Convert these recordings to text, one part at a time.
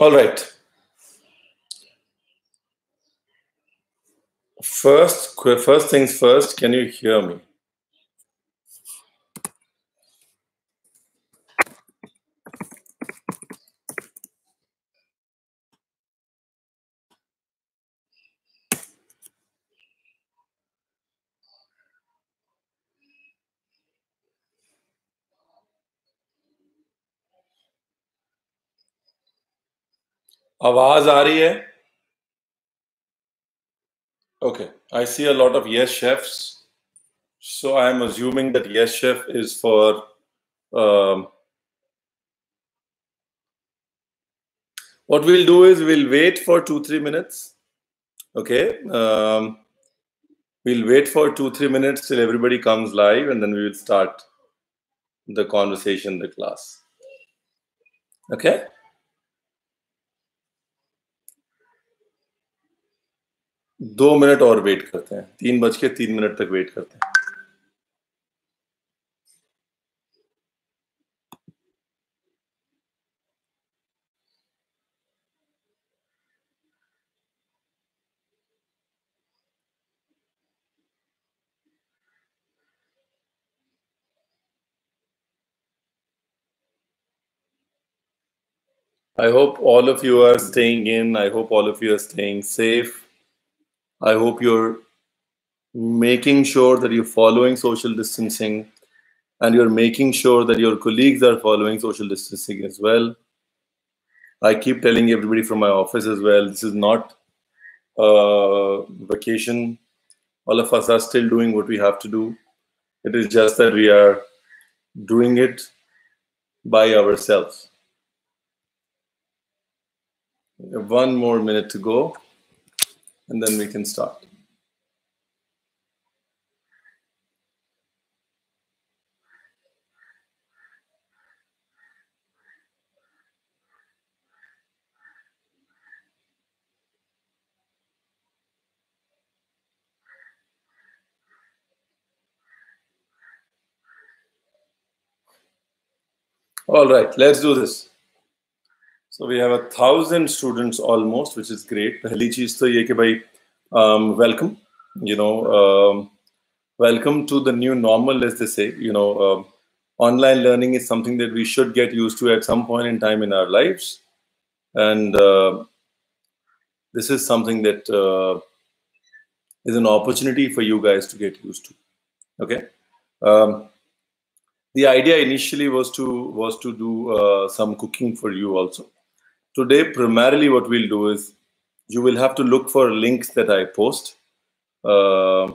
All right. First, first things first, can you hear me? आवाज आ रही है Okay, I see a lot of yes chefs. So I'm assuming that yes chef is for. Um, what we'll do is we'll wait for two, three minutes. Okay. Um, we'll wait for two, three minutes till everybody comes live and then we will start the conversation, the class. Okay. दो minute और wait करते हैं तीन बज के तीन minute तक wait करते हैं I hope all of you are staying in. I hope all of you are staying safe. I hope you're making sure that you're following social distancing and you're making sure that your colleagues are following social distancing as well. I keep telling everybody from my office as well this is not a vacation. All of us are still doing what we have to do. It is just that we are doing it by ourselves. One more minute to go and then we can start. All right, let's do this. So we have a thousand students almost, which is great. पहली चीज तो ये कि भाई um, welcome, you know, um, welcome to the new normal, as they say. You know, um, online learning is something that we should get used to at some point in time in our lives, and uh, this is something that uh, is an opportunity for you guys to get used to. Okay. Um, the idea initially was to was to do uh, some cooking for you also today primarily what we'll do is you will have to look for links that i post. Uh,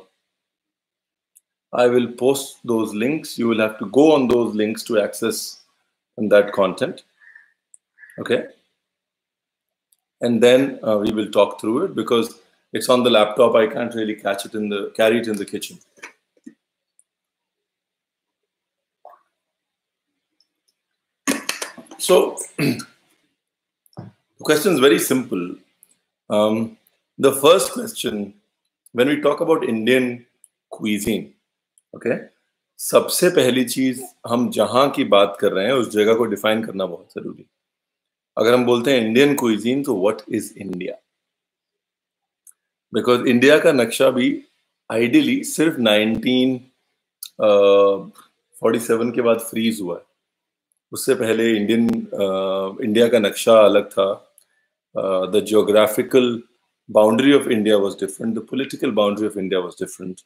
i will post those links. You will have to go on those links to access that content okay? And then uh, we will talk through it because it's on the laptop. I can't really catch it in the carry it in the kitchen. So The question is very simple. Um, the first question, when we talk about Indian cuisine, okay, सबसे पहली चीज़ हम जहाँ की बात कर रहे हैं उस जगह को डिफाइन करना बहुत ज़रूरी। अगर हम बोलते हैं इंडियन क्विजीन तो what is India because India का नक्शा भी आइडियली सिर्फ़ 1947 uh, के बाद फ्रीज हुआ है। उससे पहले इंडियन इंडिया uh, का नक्शा अलग था Uh, the geographical boundary of India was different, the political boundary of India was different.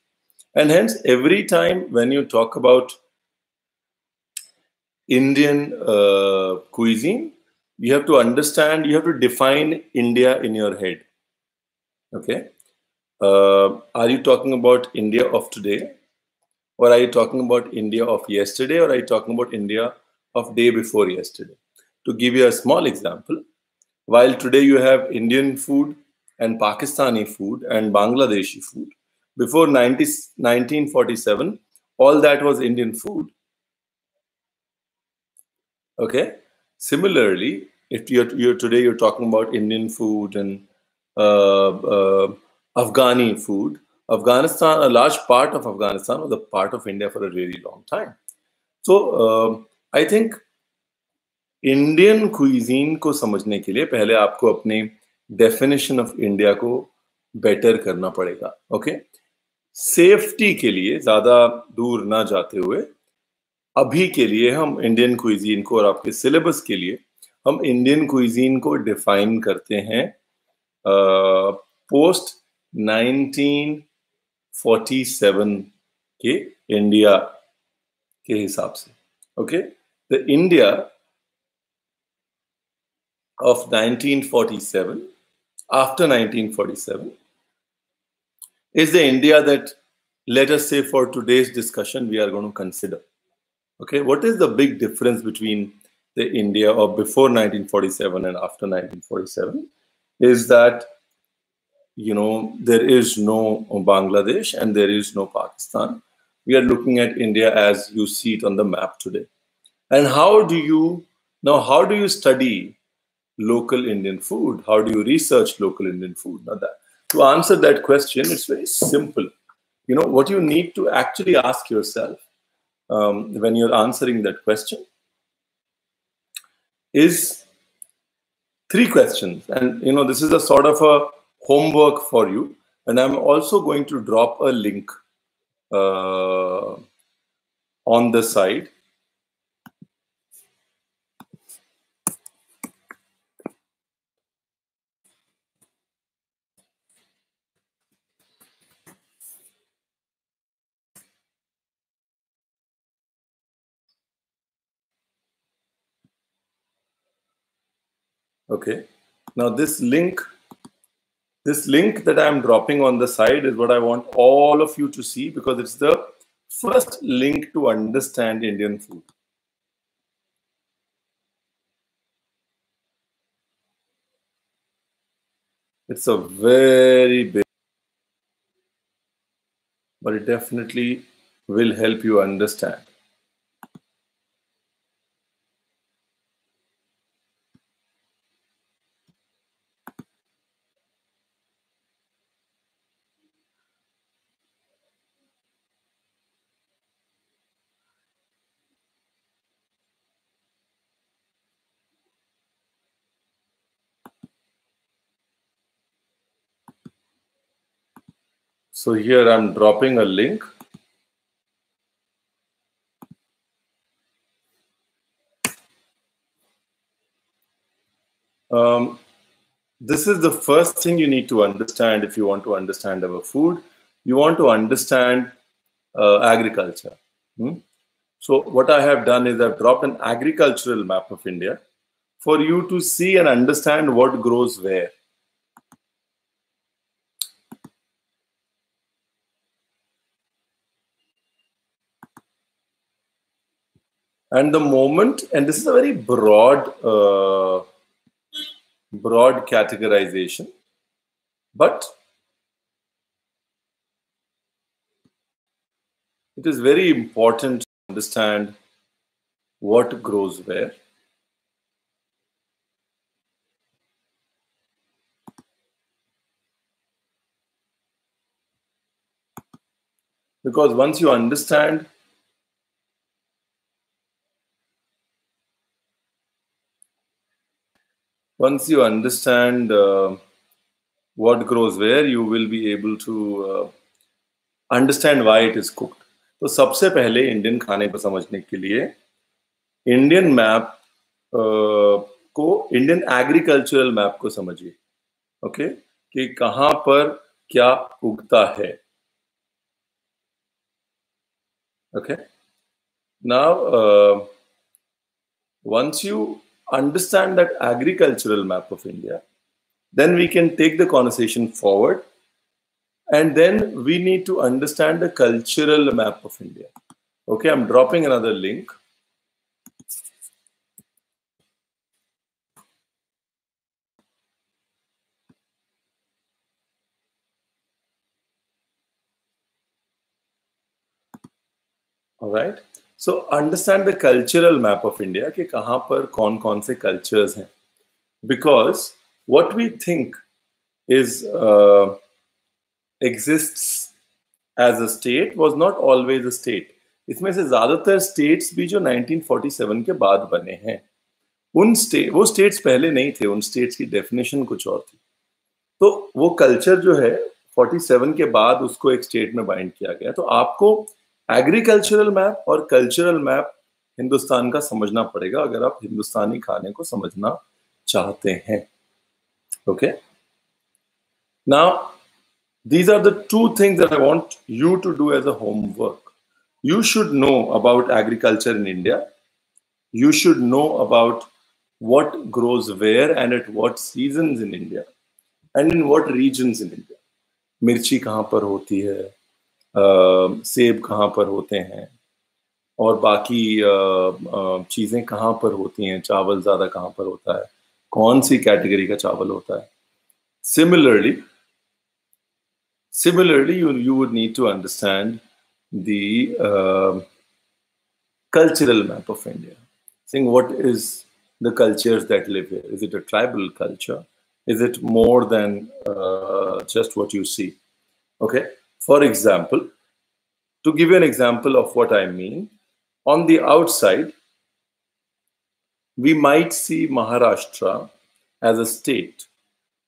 And hence, every time when you talk about Indian uh, cuisine, you have to understand, you have to define India in your head. Okay? Uh, are you talking about India of today? Or are you talking about India of yesterday? Or are you talking about India of day before yesterday? To give you a small example, while today you have Indian food and Pakistani food and Bangladeshi food, before 90, 1947, all that was Indian food. Okay. Similarly, if you're, you're today you're talking about Indian food and uh, uh, Afghani food, Afghanistan, a large part of Afghanistan was a part of India for a really long time. So uh, think Indian cuisine को समझने के लिए पहले आपको अपने definition of India को better करना पड़ेगा ओके सेफ्टी के लिए ज़्यादा दूर ना जाते हुए अभी के लिए हम इंडियन क्विजीन को और आपके सिलेबस के लिए हम इंडियन क्विजीन को डिफाइन करते हैं पोस्ट 1947 के इंडिया के हिसाब से okay the India of 1947, after 1947, is the India that, let us say, for today's discussion, we are going to consider. Okay, what is the big difference between the India of before 1947 and after 1947? Is that you know there is no Bangladesh and there is no Pakistan. We are looking at India as you see it on the map today. And how do you, now, how do you study local Indian food? How do you research local Indian food? Now, that, to answer that question, it's very simple. You know, what you need to actually ask yourself um, when you're answering that question is three questions. And, you know, this is a sort of a homework for you. And I'm also going to drop a link uh, on the side. Okay. Now this link this link that I'm dropping on the side is what I want all of you to see because it's the first link to understand Indian food. It's a very big, but it definitely will help you understand. So here I'm dropping a link. Um, this is the first thing you need to understand if you want to understand our food. You want to understand uh, agriculture. Hmm? So what I have done is I've dropped an agricultural map of India for you to see and understand what grows where. And the moment and this is a very broad uh, broad categorization but it is very important to understand what grows where. Because once you understand once you understand uh, what grows where, you will be able to uh, understand why it is cooked. तो सबसे पहले Indian खाने को समझने के लिए Indian map को Indian agricultural map को समझिए ओके कि कहाँ पर क्या उगता है okay now once you understand that agricultural map of India, then we can take the conversation forward. And then we need to understand the cultural map of India. Okay, I'm dropping another link. All right. So understand the cultural map of India कि कहाँ पर कौन कौन से cultures हैं। Because what we think is exist as a state was not always a state इसमें से ज़्यादातर स्टेट्स भी जो 1947 के बाद बने हैं। उन स्टेट वो स्टेट्स पहले नहीं थे, उन स्टेट्स की डेफिनेशन कुछ और थी। तो वो कल्चर जो है 47 के बाद उसको एक स्टेट में बाइंड किया गया। तो आपको एग्रीकल्चरल मैप और कल्चरल मैप हिंदुस्तान का समझना पड़ेगा, अगर आप हिंदुस्तानी खाने को समझना चाहते हैं। Okay now these are the two things that I want you to do as a homework you should know about agriculture in India you should know about what grows where and at what season in India and in what region in India मिर्ची कहाँ पर होती है? सेब कहाँ पर होते हैं और बाकी चीज़ें कहाँ पर होती हैं चावल ज़्यादा कहाँ पर होता है कौन सी कैटेगरी का चावल होता है similarly similarly you, you would need to understand the uh, cultural map of india saying what is the cultures that live here is it a tribal culture is it more than uh, just what you see okay for example to give you an example of what I mean, on the outside, we might see Maharashtra as a state,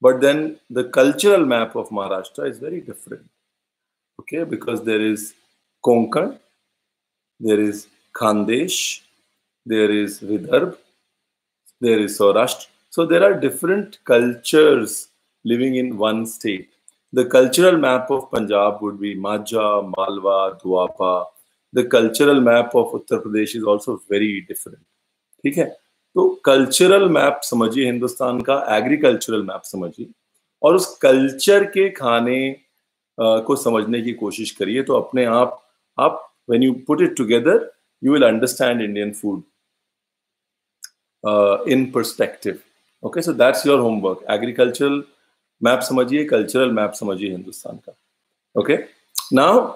but then the cultural map of Maharashtra is very different. Okay, because there is Konkan, there is Khandesh, there is Vidarbh, there is Saurashtra. So there are different cultures living in one state. The cultural map of Punjab would be Majha, Malwa, Duapa. The cultural map of Uttar Pradesh is also very different. ठीक है तो cultural map समझिए हिंदुस्तान का agricultural map समझिए और उस culture के खाने uh, को समझने की कोशिश करिए तो अपने आप आप when you put it together you will understand Indian food uh, in perspective okay so that's your homework agricultural map समझिए कल्चरल मैप समझिए हिंदुस्तान का। Okay now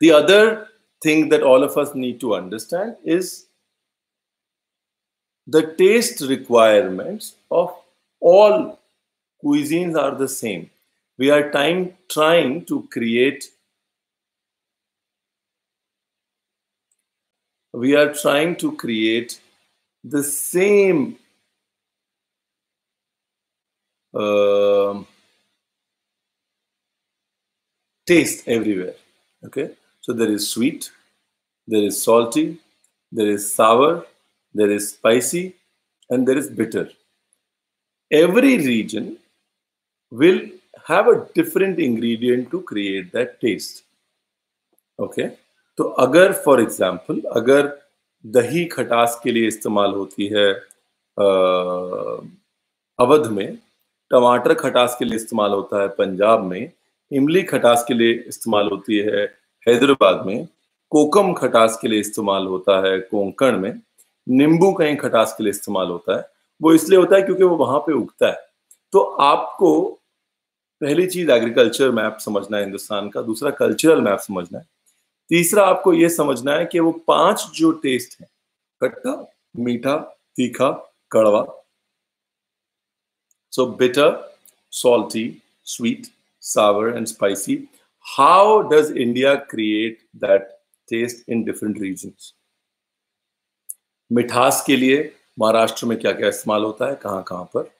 the other thing that all of us need to understand is the taste requirements of all cuisines are the same we are time trying to create we are trying to create the same uh, taste everywhere. Okay, so there is sweet, there is salty, there is sour, there is spicy, and there is bitter. Every region will have a different ingredient to create that taste. Okay, तो अगर for example अगर दही खटास के लिए इस्तेमाल होती है अवध में टमाटर खटास के लिए इस्तेमाल होता है पंजाब में, इमली खटास के लिए इस्तेमाल होती है हैदराबाद में, कोकम खटास के लिए इस्तेमाल होता है कोंकण में, नींबू कहीं खटास के लिए इस्तेमाल होता है। वो इसलिए होता है क्योंकि वो वहाँ पे उगता है। तो आपको पहली चीज़ एग्रीकल्चर मैप समझना है हिंदुस्तान का, दूसरा कल्चरल मैप समझना है, तीसरा आपको ये समझना है कि वो पाँच जो टेस्ट है, खट्टा, मीठा, तीखा, कड़वा So bitter, salty, sweet, sour, and spicy. How does India create that taste in different regions? मिठास के लिए महाराष्ट्र में क्या क्या इस्तेमाल होता है? कहाँ कहाँ पर?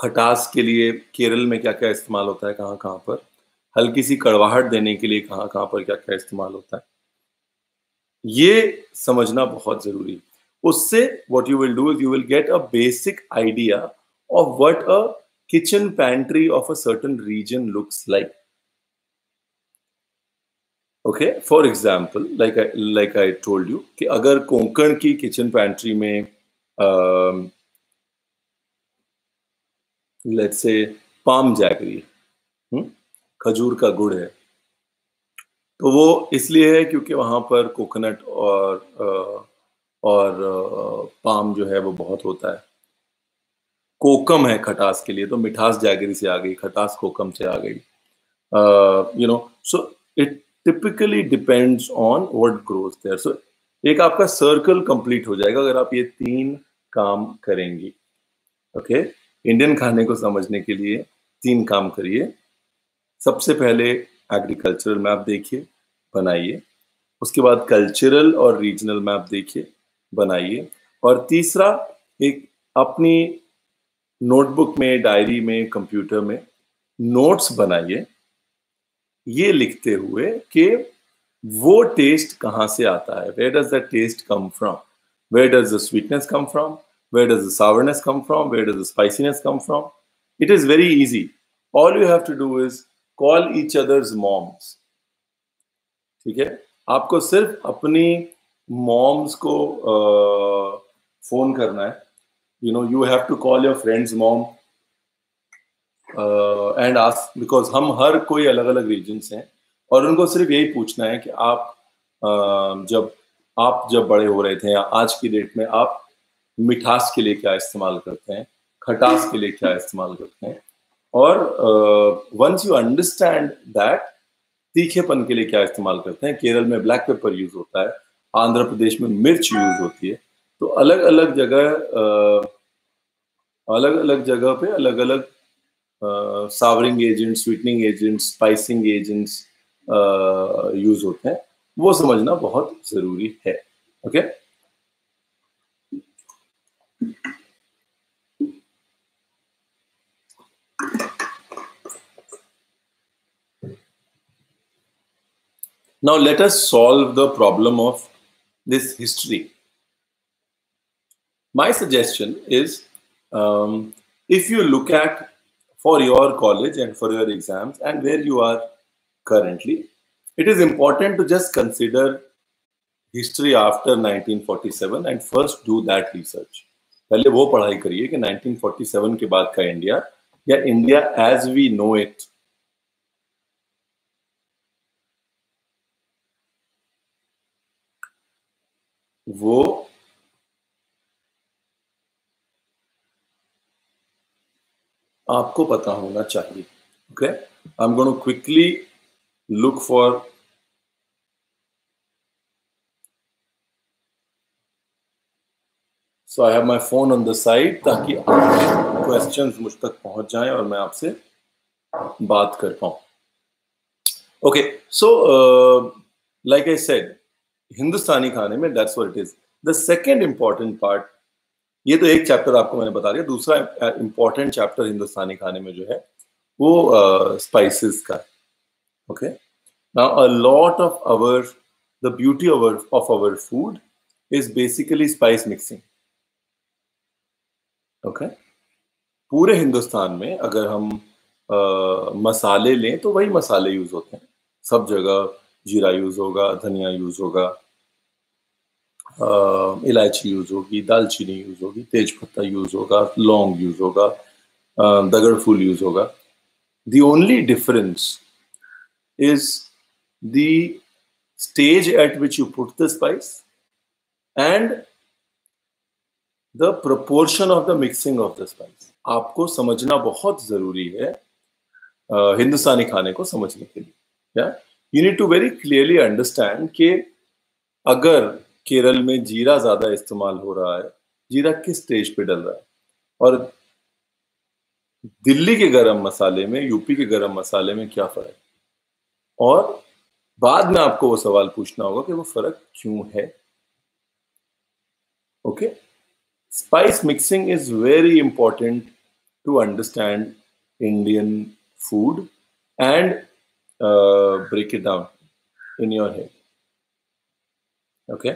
खटास के लिए केरल में क्या क्या इस्तेमाल होता है? कहाँ कहाँ पर? हल्की सी कड़वाहट देने के लिए कहाँ कहाँ पर क्या क्या इस्तेमाल होता है? ये समझना बहुत ज़रूरी है। उससे what you will do is you will get a basic idea of what a kitchen pantry of a certain region looks like okay for example like like I told you कि अगर कोंकण की किचन पैंट्री में late से palm jaggery खजूर का गुड़ है तो वो इसलिए है क्योंकि वहाँ पर कोकोनट और uh, और पाम जो है वो बहुत होता है। कोकम है खटास के लिए तो मिठास जागरी से आ गई, खटास कोकम से आ गई। You know so it typically depends on what grows there so एक आपका सर्कल कंप्लीट हो जाएगा अगर आप ये तीन काम करेंगी। Okay okay? इंडियन खाने को समझने के लिए तीन काम करिए। सबसे पहले एग्रीकल्चरल मैप देखिए, बनाइए। उसके बाद कल्चरल और रीजनल मैप देखिए। बनाइए। और तीसरा, एक अपनी नोटबुक में, डायरी में, कंप्यूटर में नोट्स बनाइए। ये लिखते हुए कि वो टेस्ट कहाँ से आता है? Where does the taste come from where does the sweetness come from where does the sourness come from where does the spiciness come from it is very easy all you have to do is call each others moms ठीक है? आपको सिर्फ़ अपनी moms को phone uh, करना है. You know you have to call your friends mom and ask because हम हर कोई अलग अलग रीजन से हैं और उनको सिर्फ़ यही पूछना है कि आप uh, जब आप जब बड़े हो रहे थे या आज की डेट में आप मिठास के लिए क्या इस्तेमाल करते हैं? खटास के लिए क्या इस्तेमाल करते हैं? और वंस यू अंडरस्टैंड दैट तीखेपन के लिए क्या इस्तेमाल करते हैं? केरल में ब्लैक पेपर यूज़ होता है। आंध्र प्रदेश में मिर्च यूज़ होती है तो अलग अलग जगह अलग अलग जगह पे अलग अलग souring agent sweetening agent spicing agents use होते हैं वो समझना बहुत ज़रूरी है, ओके okay? Now let us solve the problem of this history. My suggestion is um, if you look at for your college and for your exams and where you are currently, it is important to just consider history after 1947 and first do that research. पहले वो पढ़ाई करिए कि 1947 के बाद का India या India as we know it वो आपको पता होना चाहिए okay I am going to quickly look for so I have my phone on the side ताकि क्वेश्चंस मुझ तक पहुँच जाएँ और मैं आपसे बात कर पाऊँ। Okay so like I said Hindustani खाने में that's what it is the second important part ये तो एक चैप्टर आपको मैंने बता दिया दूसरा इंपॉर्टेंट चैप्टर हिंदुस्तानी खाने में जो है वो स्पाइसेस uh, का okay now a lot of our the beauty of our food is basically spice mixing okay पूरे हिंदुस्तान में अगर हम आ, मसाले लें तो वही मसाले यूज़ होते हैं। सब जगह जीरा यूज़ होगा, धनिया यूज़ होगा इलायची यूज़ होगी, दालचीनी यूज़ होगी, तेज पत्ता यूज़ होगा, लौंग यूज़ होगा दगड़ फूल यूज़ होगा। The only difference is the stage at which you put the spice and the proportion of the mixing of the spice आपको समझना बहुत ज़रूरी है हिंदुस्तानी खाने को समझने के लिए, या? You need to very clearly understand कि अगर केरल में जीरा ज़्यादा इस्तेमाल हो रहा है, जीरा किस स्टेज पे डल रहा है? और दिल्ली के गरम मसाले में, यूपी के गरम मसाले में क्या फ़र्क और बाद में आपको वो सवाल पूछना होगा कि वो फ़र्क क्यों है? Okay spice mixing is very important to understand Indian food and break it down in your head. Okay?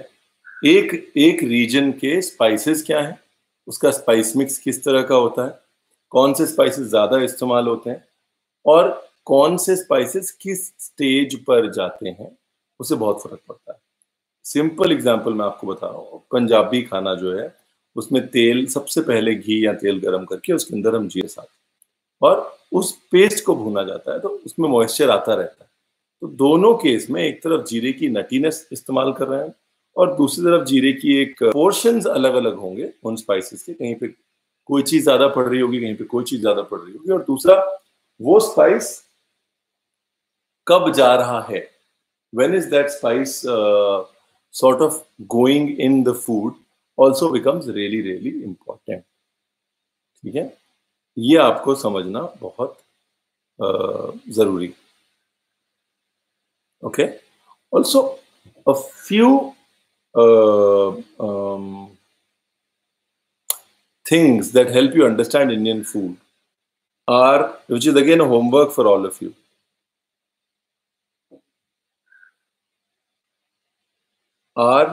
एक एक रीजन के स्पाइसेस क्या है? उसका स्पाइस मिक्स किस तरह का होता है? कौन से स्पाइसेस ज़्यादा इस्तेमाल होते हैं? और कौन से स्पाइसेस किस स्टेज पर जाते हैं? उसे बहुत फ़र्क पड़ता है। सिंपल एग्जांपल मैं आपको बता रहा हूँ। पंजाबी खाना जो है, उसमें तेल, सबसे पहले घी या तेल गरम करके उसके अंदर हम जीरे साथ और उस पेस्ट को भूना जाता है तो उसमें मॉइस्चर आता रहता है। तो दोनों केस में एक तरफ़ जीरे की नटीनेस इस्तेमाल कर रहे हैं और दूसरी तरफ़ जीरे की एक पोर्शन अलग अलग होंगे उन स्पाइसेस के, कहीं पे कोई चीज़ ज़्यादा पड़ रही होगी, कहीं पे कोई चीज़ ज़्यादा पड़ रही होगी और दूसरा, वो स्पाइस कब जा रहा है? When is that spice sort of going in the food also becomes really really important ठीक है? ये आपको समझना बहुत ज़रूरी okay also a few things that help you understand Indian food are which is again homework for all of you are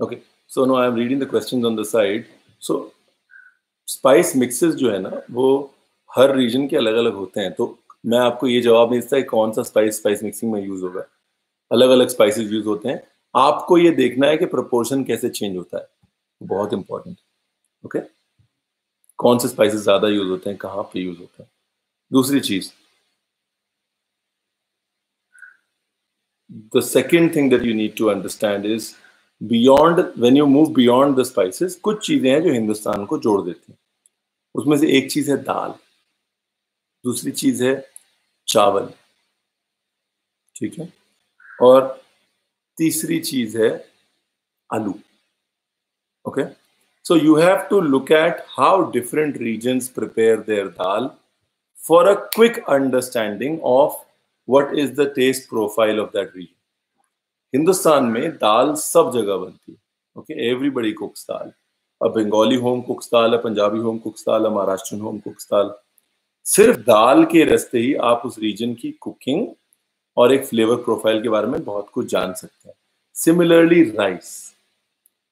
okay okay. So now I am reading the questions on the side. So spice mixes जो है ना, वो हर reason के अलग अलग होते हैं। तो मैं आपको ये जवाब नहीं देता कौन सा स्पाइस स्पाइस मिक्सिंग में यूज़ होगा। अलग अलग स्पाइसेस यूज़ होते हैं। आपको ये देखना है कि प्रोपोर्शन कैसे चेंज होता है। बहुत इंपॉर्टेंट ओके कौन से स्पाइसेस ज़्यादा यूज़ होते हैं, कहाँ पे यूज़ होता है? दूसरी चीज़। The second thing that you need to understand is beyond when you move beyond the spices कुछ चीज़ें हैं जो हिंदुस्तान को जोड़ देती हैं। उसमें से एक चीज़ है दाल, दूसरी चीज़ है चावल, ठीक है? और तीसरी चीज़ है आलू okay so you have to look at how different regions prepare their dal for a quick understanding of what is the taste profile of that region. Hindustan में दाल सब जगह बनती है ओके एवरीबडी कुक्स दाल। अब बंगाली होम कुक्स दाल है पंजाबी होम कुक्स दाल है Maharashtra home कुक्स दाल। सिर्फ़ दाल के रस्ते ही आप उस रीजन की कुकिंग और एक फ्लेवर प्रोफ़ाइल के बारे में बहुत कुछ जान सकते हैं। सिमिलरली राइस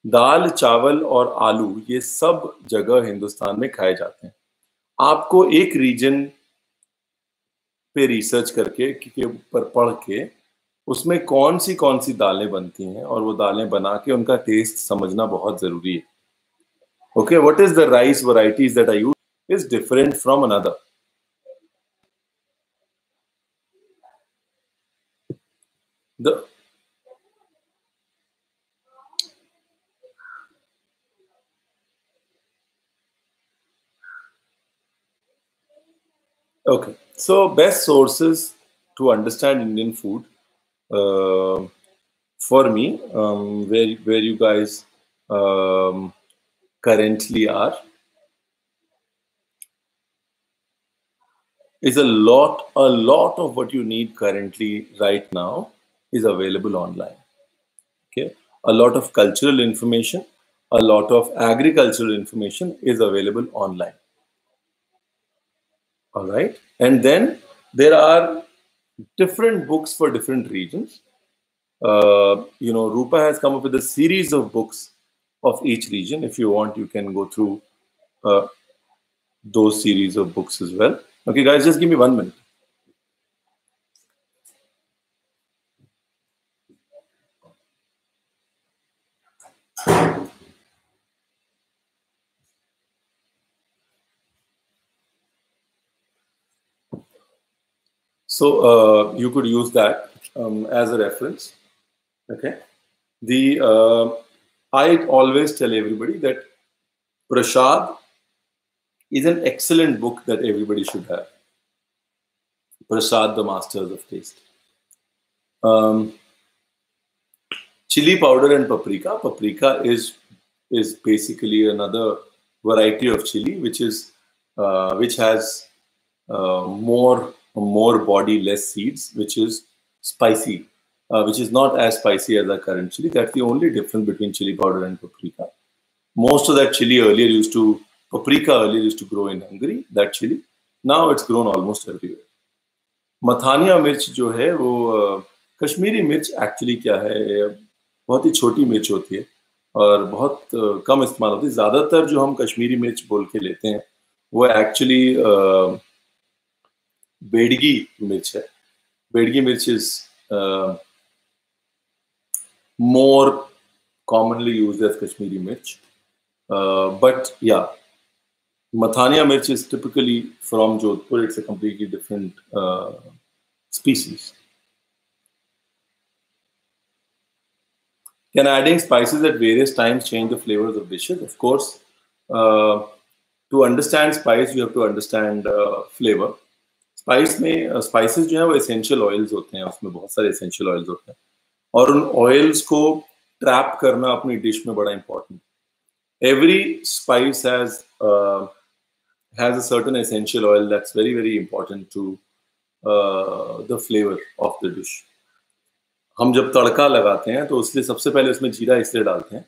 दाल, चावल और आलू, ये सब जगह हिंदुस्तान में खाए जाते हैं। आपको एक रीजन पे रिसर्च करके ऊपर पढ़ के उसमें कौन सी कौन सी दालें बनती हैं और वो दालें बना के उनका टेस्ट समझना बहुत ज़रूरी है। Okay what is the rice varieties that I use is different from another the okay, so best sources to understand indian food uh, for me um, where where you guys um, currently are is a lot a lot of what you need currently right now is available online. Okay, a lot of cultural information, a lot of agricultural information is available online. All right, and then there are different books for different regions. Uh, you know, Rupa has come up with a series of books of each region. If you want, you can go through uh, those series of books as well. Okay, guys, just give me one minute. So uh, you could use that um, as a reference. Okay. The uh, I always tell everybody that Prashad is an excellent book that everybody should have. Prasad, the Masters of Taste. Um, chili powder and paprika. Paprika is is basically another variety of chili, which is uh, which has uh, more more body, less seeds, which is spicy, uh, which is not as spicy as our current chili. That's the only difference between chili powder and paprika. Most of that chili earlier used to paprika earlier used to grow in Hungary. That chili now it's grown almost everywhere. Mathania मिर्च जो है वो कश्मीरी मिर्च actually क्या है बहुत ही छोटी मिर्च होती है और बहुत कम इस्तेमाल होती है ज़्यादातर जो हम कश्मीरी मिर्च बोल के लेते हैं वो एक्चुअली बेडगी मिर्च है बेडगी मिर्च is more commonly used as Kashmiri mirch. Uh, but yeah, Mathania mirch is typically from Jodhpur. It's a completely different uh, species. Can adding spices at various times change the flavors of dishes? Of course. Uh, to understand spice, you have to understand uh, flavor. Spice में spices जो है वो essential oils होते हैं, उसमें बहुत सारे essential oils होते हैं। और उन ऑयल्स को ट्रैप करना अपनी डिश में बड़ा important every spice has has a certain essential oil that's very very important to the flavour of the dish हम जब तड़का लगाते हैं तो इसलिए सबसे पहले उसमें जीरा इसलिए डालते हैं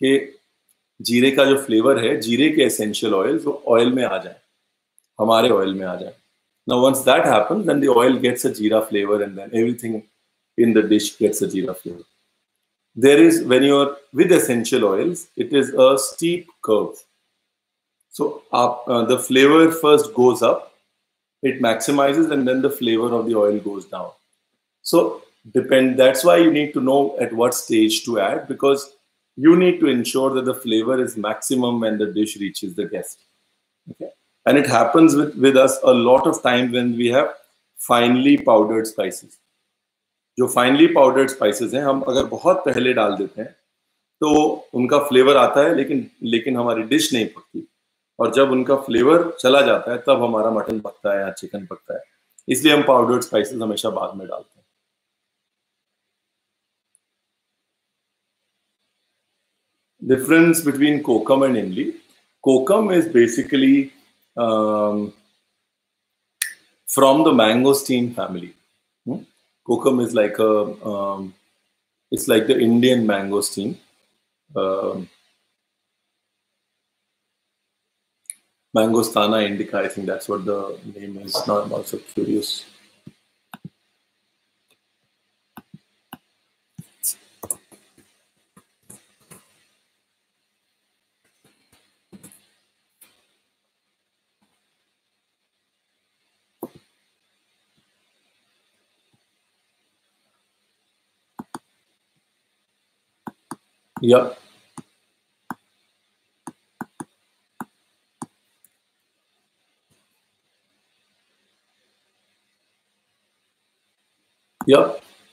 कि जीरे का जो फ्लेवर है, जीरे के एसेंशियल ऑयल वो ऑयल में आ जाए। हमारे ऑयल में आ जाए। Now, once that happens, then the oil gets a jeera flavor, and then everything in the dish gets a jeera flavor. There is, when you're with essential oils, it is a steep curve. So, up, uh, the flavor first goes up, it maximizes, and then the flavor of the oil goes down. So, depend. That's why you need to know at what stage to add because you need to ensure that the flavor is maximum when the dish reaches the guest. Okay and it happens with, with us a lot of time when we have finely powdered spices. जो finally powdered spices हैं हम अगर बहुत पहले डाल देते हैं तो उनका फ्लेवर आता है लेकिन लेकिन हमारी डिश नहीं पकती। और जब उनका फ्लेवर चला जाता है तब हमारा मटन पकता है या चिकन पकता है। इसलिए हम पाउडर्ड स्पाइसेस हमेशा बाद में डालते हैं। Difference between kokum and imli kokum is basically um, from the mangosteen family. Hmm? Kokum is like a, um, it's like the Indian mangosteen. Um, Mangostana indica, I think that's what the name is. Now I'm also curious. Yeah. Yeah.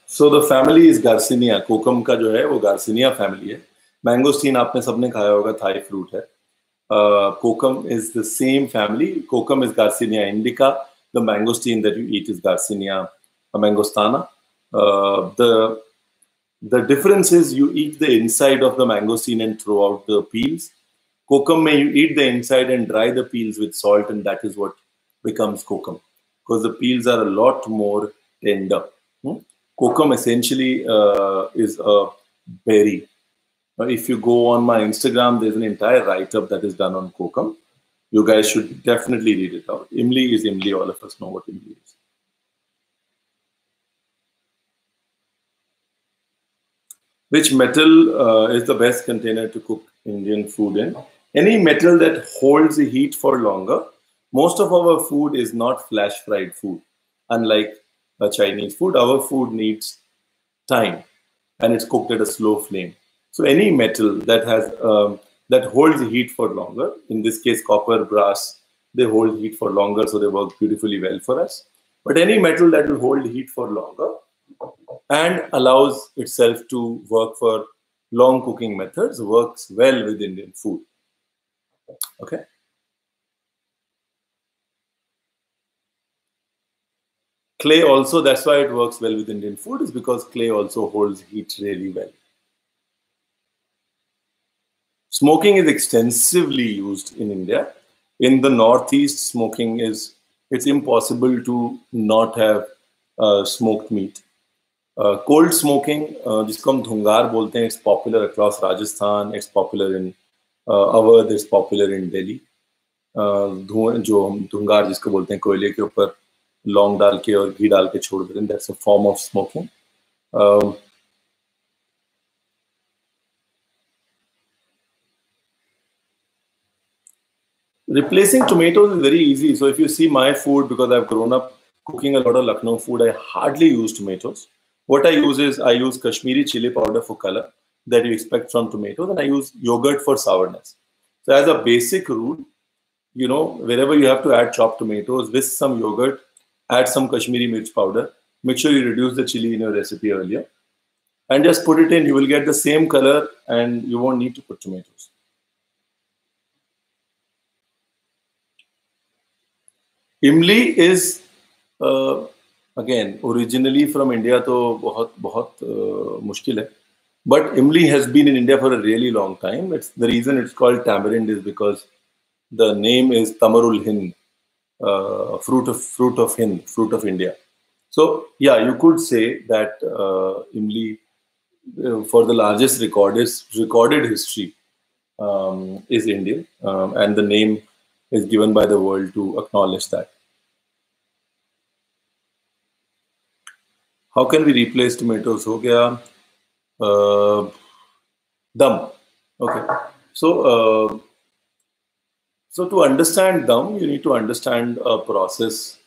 So the family is Garcinia. कोकम का जो है वो garcinia family है mangosteen आपने सबने खाया होगा Thai fruit है kokum is the same family kokum is Garcinia indica the mangosteen that you eat is Garcinia mangostana. Uh, the difference is you eat the inside of the mangosteen and throw out the peels. Kokum may you eat the inside and dry the peels with salt, and that is what becomes kokum because the peels are a lot more tender. Hmm? Kokum essentially uh, is a berry. if you go on my Instagram, there's an entire write-up that is done on kokum. You guys should definitely read it out. Imli is Imli. All of us know what Imli is. Which metal uh, is the best container to cook Indian food in? Any metal that holds the heat for longer. Most of our food is not flash fried food. Unlike a Chinese food, our food needs time and it's cooked at a slow flame. So any metal that has um, that holds the heat for longer, in this case copper, brass, they hold heat for longer, so they work beautifully well for us. But any metal that will hold heat for longer and allows itself to work for long cooking methods works well with Indian food. Okay. Clay also, that's why it works well with Indian food, is because clay also holds heat really well. Smoking is extensively used in India. In the Northeast, smoking is, it's impossible to not have uh, smoked meat. Cold smoking जिसको हम धुंगार बोलते हैं it's popular across Rajasthan it's popular in Awadh it's popular in Delhi धुएँ जो हम धुंगार जिसको बोलते हैं, कोयले के ऊपर लौंग डाल के और घी डाल के छोड़ देते हैं that's a form of smoking replacing tomatoes is very easy. So if you see my food, because i've grown up cooking a lot of lucknow food, i hardly use tomatoes. What I use is I use Kashmiri chili powder for color that you expect from tomatoes, and I use yogurt for sourness. So as a basic rule, you know, wherever you have to add chopped tomatoes with some yogurt, add some Kashmiri mirch powder. Make sure you reduce the chili in your recipe earlier. And just put it in, you will get the same color and you won't need to put tomatoes. Imli is uh, again originally from India तो बहुत बहुत uh, मुश्किल है but imli has been in India for a really long time it's the reason it's called tamarind is because the name is tamarul Hind uh, fruit of fruit of Hind, fruit of India. So yeah, you could say that uh, Imli, uh, for the largest recorded recorded history, um, is Indian, um, and the name is given by the world to acknowledge that. How can we replace tomatoes? Ho gaya, uh, dum. Okay. So, uh, so to understand dum, you need to understand a process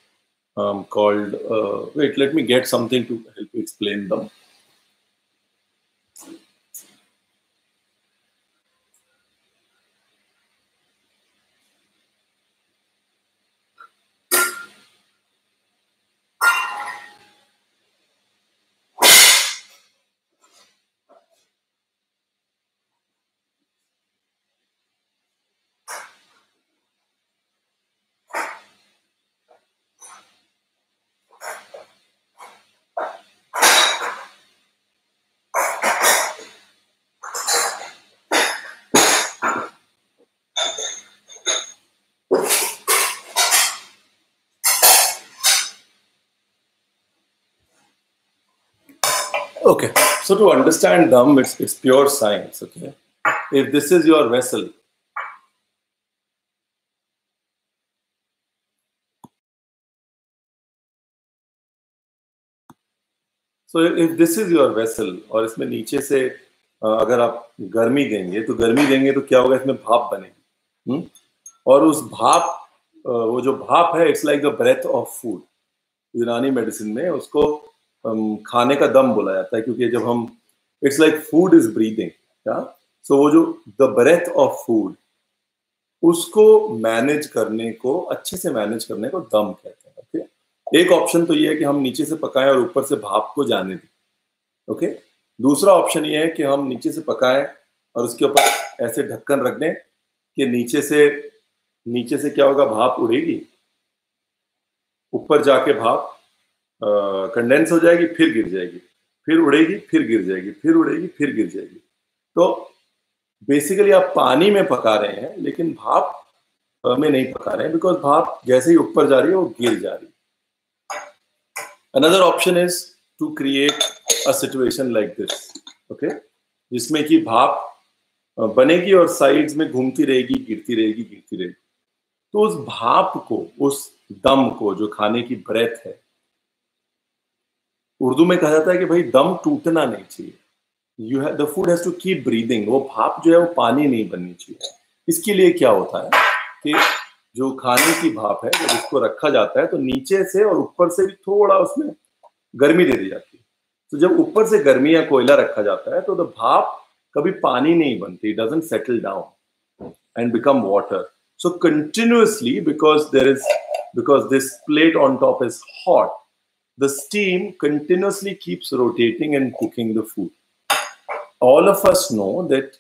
um, called. Uh, wait, let me get something to help you explain dum. Okay, so to understand dum, it's, it's pure science. Okay, if this is your vessel, so if this is your vessel और इसमें नीचे से अगर आप गर्मी देंगे तो गर्मी देंगे तो क्या होगा इसमें भाप बनेगी हुँ? और उस भाप वो जो भाप है it's like the breath of food Unani medicine में उसको खाने का दम बोला जाता है, क्योंकि जब हम it's like food is breathing क्या सो वो जो द ब्रेथ ऑफ़ फ़ूड उसको मैनेज करने को, अच्छे से मैनेज करने को दम कहते हैं ओके एक ऑप्शन तो ये है कि हम नीचे से पकाएँ और ऊपर से भाप को जाने दें ओके दूसरा ऑप्शन ये है कि हम नीचे से पकाएँ और उसके ऊपर ऐसे ढक्कन रख दें कि नीचे से नीचे से क्या होगा, भाप उड़ेगी? ऊपर जाके भाप कंडेंस हो जाएगी, फिर गिर जाएगी। फिर उड़ेगी, फिर गिर जाएगी। फिर उड़ेगी, फिर गिर जाएगी। तो बेसिकली आप पानी में पका रहे हैं, लेकिन भाप में नहीं पका रहे हैं बिकॉज़ भाप जैसे ही ऊपर जा रही है, वो गिर जा रही है। Another option is to create a situation like this okay जिसमें कि भाप बनेगी और साइड्स में घूमती रहेगी, गिरती रहेगी गिरती रहेगी। तो उस भाप को, उस दम को, जो खाने की ब्रेथ है उर्दू में कहा जाता है कि भाई, दम टूटना नहीं चाहिए। You have the food has to keep breathing वो भाप जो है, वो पानी नहीं बननी चाहिए। इसके लिए क्या होता है कि जो खाने की भाप है, जब इसको रखा जाता है तो नीचे से और ऊपर से भी थोड़ा उसमें गर्मी दे दी जाती है। तो जब ऊपर से गर्मी या कोयला रखा जाता है तो द भाप कभी पानी नहीं बनती। Doesn't settle down and become water so continuously because there is because this plate on top is hot the steam continuously keeps rotating and cooking the food. All of us know that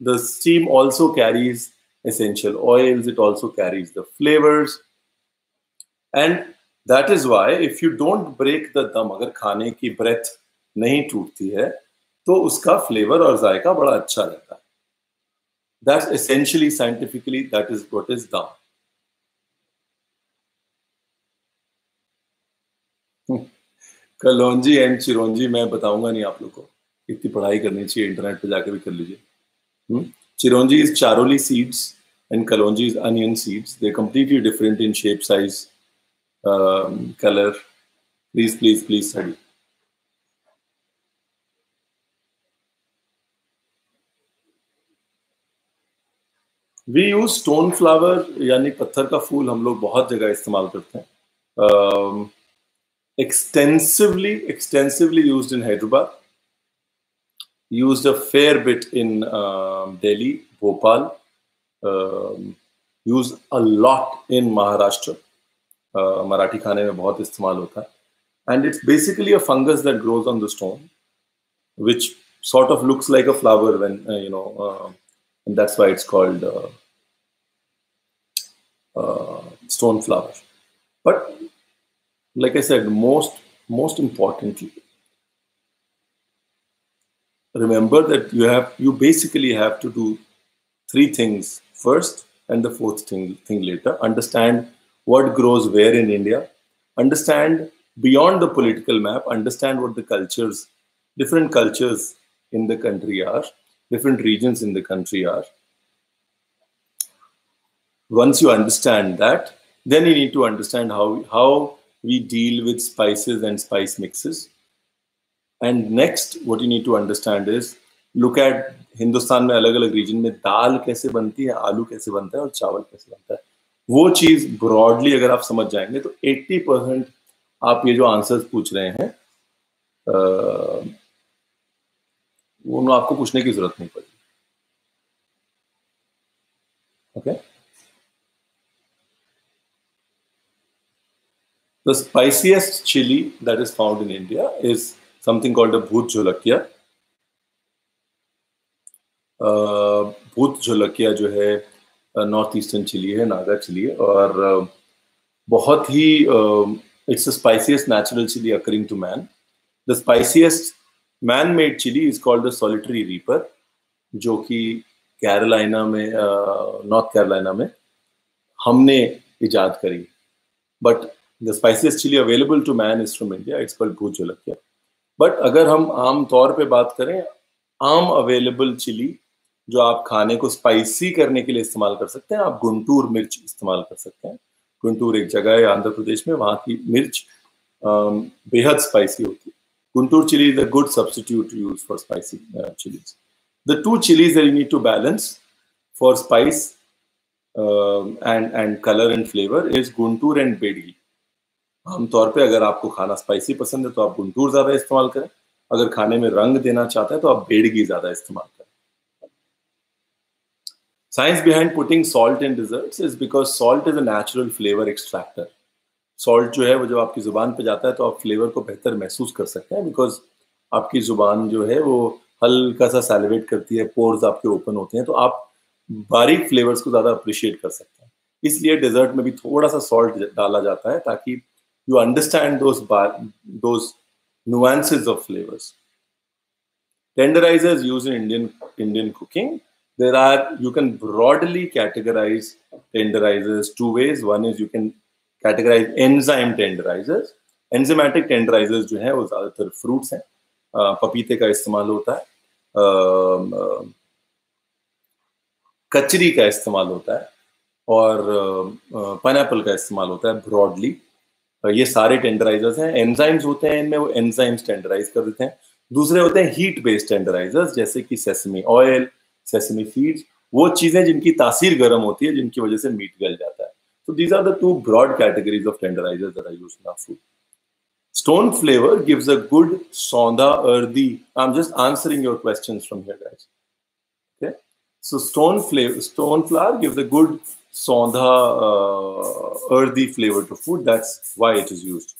the steam also carries essential oils, it also carries the flavors. And that is why if you don't break the dum, agar khane ki breath nahi tootti hai, तो उसका flavour और जायका बड़ा अच्छा रहता है That's essentially scientifically that is what is dum. Kalonji and chironji मैं बताऊँगा नहीं आप लोग को। इतनी पढ़ाई करनी चाहिए इंटरनेट पे जाके भी कर लीजिए। Chironji is charoli seeds and kalonji is onion seeds they completely different in shape size colour please please please study we use stone flower यानी पत्थर का फूल हम लोग बहुत जगह इस्तेमाल करते हैं। Uh, extensively, extensively used in Hyderabad, used a fair bit in um, Delhi, Bhopal, um, used a lot in Maharashtra. Uh, Marathi खाने में बहुत इस्तेमाल होता है and it's basically a fungus that grows on the stone which sort of looks like a flower when uh, you know uh, and that's why it's called uh, uh, stone flower but like I said, most most importantly, remember that you have you basically have to do three things first and the fourth thing thing later. Understand what grows where in India, understand beyond the political map, understand what the cultures, different cultures in the country are, different regions in the country are. Once you understand that, then you need to understand how, how we deal with spices and spice mixes. And next, what you need to understand is look at Hindustan में अलग अलग reason में दाल कैसे बनती है आलू कैसे बनता है और चावल कैसे बनता है। वो चीज़ ब्रॉडली अगर आप समझ जाएँगे तो 80 परसेंट आप ये जो आंसर्स पूछ रहे हैं वो आपको पूछने की ज़रूरत नहीं पड़ेगी। Okay The spiciest chili that is found in India is something called a Bhut Jholakya. भूत झोलकिया जो है नॉर्थ ईस्टर्न चिली है, नागा चिली है, और बहुत ही it's the spiciest natural chilli occurring to man the spiciest man made chilli is called the solitary reaper जो कि Carolina में नॉर्थ कैरोलिना में हमने इजाद करी but the spiciest chili available to man is from India. It's called Bhut Jolakya. But अगर हम आम तौर पे बात करें आम अवेलेबल चिली जो आप खाने को स्पाइसी करने के लिए इस्तेमाल कर सकते हैं आप गुंटूर मिर्च इस्तेमाल कर सकते हैं गुंटूर एक जगह है आंध्र प्रदेश में वहाँ की मिर्च बेहद स्पाइसी होती है Guntur chilli is a good substitute use for spicy chillies the two chillies you need to balance for spice and and colour and flavour is Guntur and Byadgi आमतौर पे अगर आपको खाना स्पाइसी पसंद है तो आप गुंटूर ज़्यादा इस्तेमाल करें। अगर खाने में रंग देना चाहते हैं तो आप बेड़गी ज़्यादा इस्तेमाल करें। Science behind putting salt in desserts is because salt is natural flavour extractor salt जो है, वो जब आपकी ज़ुबान पे जाता है तो आप फ्लेवर को बेहतर महसूस कर सकते हैं बिकॉज़ आपकी ज़ुबान जो है, वो हल्का सा सेलिब्रेट करती है पोर्स आपके ओपन होते हैं तो आप बारीक फ्लेवर्स को ज़्यादा अप्रिशिएट कर सकते हैं। इसलिए डेजर्ट में भी थोड़ा सा सॉल्ट डाला जाता है ताकि you understand those bar, those nuances of flavors. Tenderizers used in Indian Indian cooking. There are you can broadly categorize tenderizers two ways. One is you can categorize enzyme tenderizers. Enzymatic tenderizers जो है वो ज़्यादातर fruits हैं पपीते का इस्तेमाल होता है कचरी का इस्तेमाल होता है और पाइनएप्पल का इस्तेमाल होता है ब्रॉडली ये सारे टेंडराइजर्स हैं। एंजाइम्स होते हैं इनमें, वो एंजाइम्स टेंडराइज कर देते हैं। दूसरे होते हैं हीट बेस्ड टेंडराइजर्स, जैसे कि सेसमी ऑयल, सेसमी फीड्स, वो चीज़ें जिनकी तासीर गर्म होती है, जिनकी वजह से मीट गल जाता है। तो these are the two broad categories of tenderisers that I use in our food stone flower gives a good sondha earthy I am just answering your questions from here guys okay so stone flower stone flower gives a good sondha uh, earthy flavor to food. That's why it is used.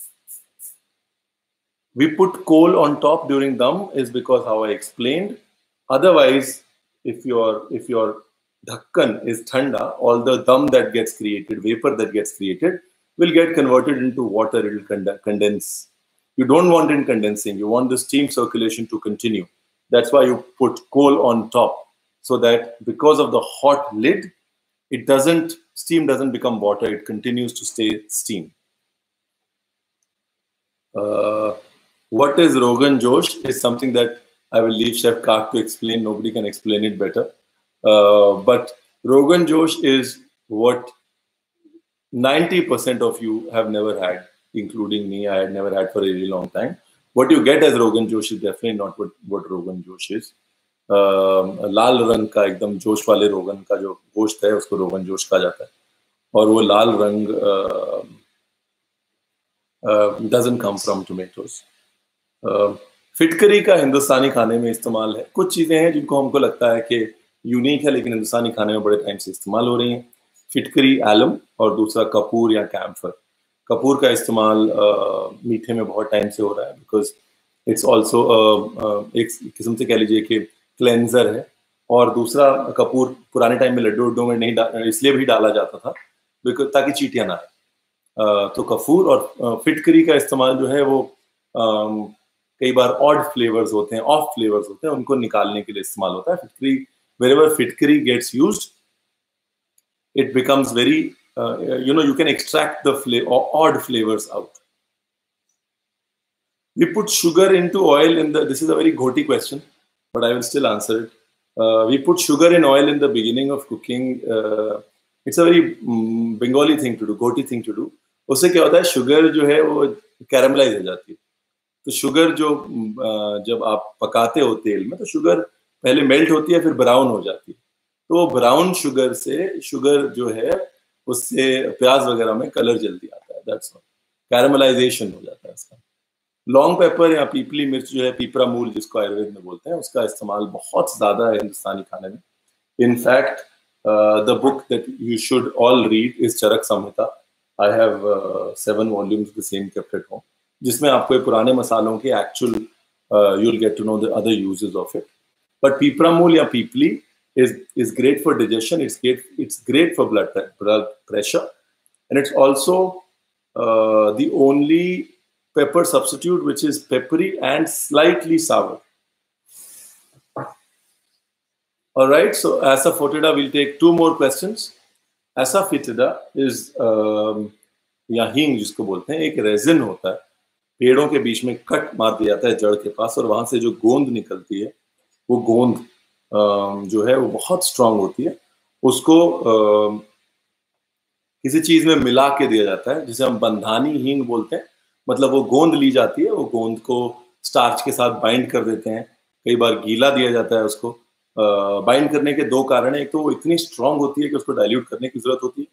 We put coal on top during dum is because how I explained. Otherwise, if your if your dhakkan is thanda, all the dum that gets created, vapor that gets created, will get converted into water. It will condense. You don't want it condensing. You want the steam circulation to continue. That's why you put coal on top, so that because of the hot lid, it doesn't steam doesn't become water. It continues to stay steam. Uh, what is rogan josh is something that i will leave chef Kak to explain. Nobody can explain it better. Uh, but rogan josh is what 90% of you have never had including me. I had never had for a really long time. What you get as rogan josh is definitely not what, what rogan josh is लाल रंग का एकदम जोश वाले रोगन का जो गोश्त है, उसको रोगन जोश कहा जाता है। और वो लाल रंग डजन कम फ्रॉम टोमेटोज फिटकरी का हिंदुस्तानी खाने में इस्तेमाल है। कुछ चीज़ें हैं जिनको हमको लगता है कि यूनिक है, लेकिन हिंदुस्तानी खाने में बड़े टाइम से इस्तेमाल हो रही हैं। फिटकरी एलम और दूसरा कपूर या कैम्फर कपूर का इस्तेमाल मीठे में बहुत टाइम से हो रहा है बिकॉज़ इट्स ऑल्सो एक किस्म से कह लीजिए कि क्लेंजर है। और दूसरा कपूर पुराने टाइम में लड्डू उड्डू में नहीं इसलिए भी डाला जाता था ताकि चीटियाँ ना आए। तो कपूर और फिटकरी का इस्तेमाल जो है वो कई बार ऑड फ्लेवर्स होते हैं ऑफ़ फ्लेवर्स होते हैं उनको निकालने के लिए इस्तेमाल होता है। Phitkari wherever phitkari gets use it becomes very you know you can extract flavor odd flavors out. We put sugar into oil in the, this is a very ghoti question, but I will still answer it. Uh, we put sugar in oil in the beginning of cooking. Uh, it's a very um, Bengali thing to do, ghoti thing to do. उससे क्या होता है sugar जो है वो caramelise हो जाती है तो शुगर जो जब आप पकाते हो तेल में तो शुगर पहले मेल्ट होती है फिर ब्राउन हो जाती है तो ब्राउन शुगर से शुगर जो है उससे प्याज वगैरह में कलर जल्दी आता है दैट्स कैरमलाइजेशन हो जाता है इसका लॉन्ग पेपर या पीपली मिर्च जो है पीपरा मूल जिसको आयुर्वेद में बोलते हैं उसका इस्तेमाल बहुत ज़्यादा है हिंदुस्तानी खाने में in fact the book that you should all read is Charak Samhita I have seven volumes the same kept at home जिसमें आपको पुराने मसालों के actual you will get to know the other uses of it but pipra mool या pippali is is great for digestion. It's great. It's great for blood blood pressure, and it's also uh, the only pepper substitute which is peppery and slightly sour. All right. So asa foetida, we'll take two more questions. Asa foetida is um, या हींग जिसको बोलते हैं एक resin होता है पेड़ों के बीच में कट मार दिया जाता है जड़ के पास और वहाँ से जो गोंद निकलती है वो गोंद जो है वो बहुत स्ट्रांग होती है उसको किसी चीज़ में मिला के दिया जाता है जिसे हम बंधानी हींग बोलते हैं मतलब वो गोंद ली जाती है वो गोंद को स्टार्च के साथ बाइंड कर देते हैं। कई बार गीला दिया जाता है उसको। बाइंड करने के दो कारण है। एक तो वो इतनी स्ट्रांग होती है कि उसको डाइल्यूट करने की ज़रूरत होती है।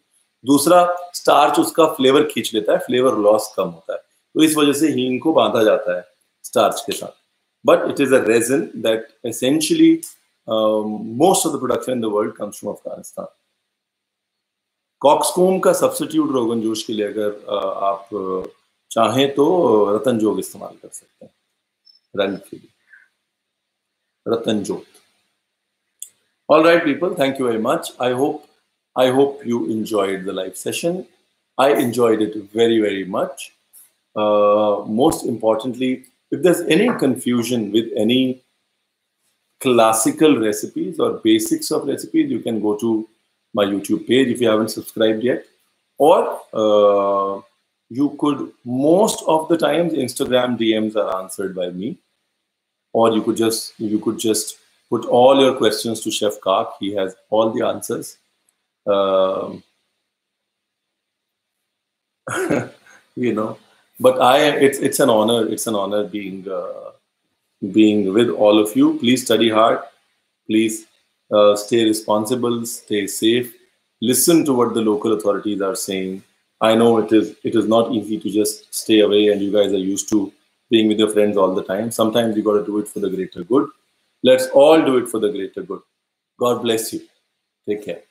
दूसरा स्टार्च उसका फ्लेवर खींच लेता है फ्लेवर लॉस कम होता है। तो इस वजह से हींग को बांधा जाता है स्टार्च के साथ। But it is a reason that essentially most of the production in the world comes from Afghanistan. Coxcomb का सब्सिट्यूट रोगन जोश के लिए अगर uh, आप uh, चाहे तो रतन जोग इस्तेमाल कर सकते हैं रंग के लिए। Ratan jog. All right people thank you very much I hope I hope you enjoyed the life session I enjoyed it very very much most importantly if there's any confusion with any classical recipes और basics of recipes you can go to my YouTube page if you haven't subscribe that और you could, most of the times, Instagram DMs are answered by me. Or you could just you could just put all your questions to Chef Kak. He has all the answers. Um, you know, but I it's it's an honor. It's an honor being uh, being with all of you. Please study hard. Please uh, stay responsible, stay safe. Listen to what the local authorities are saying. I know it is it is not easy to just stay away, and you guys are used to being with your friends all the time. Sometimes you got to do it for the greater good. Let's all do it for the greater good. God bless you. Take care.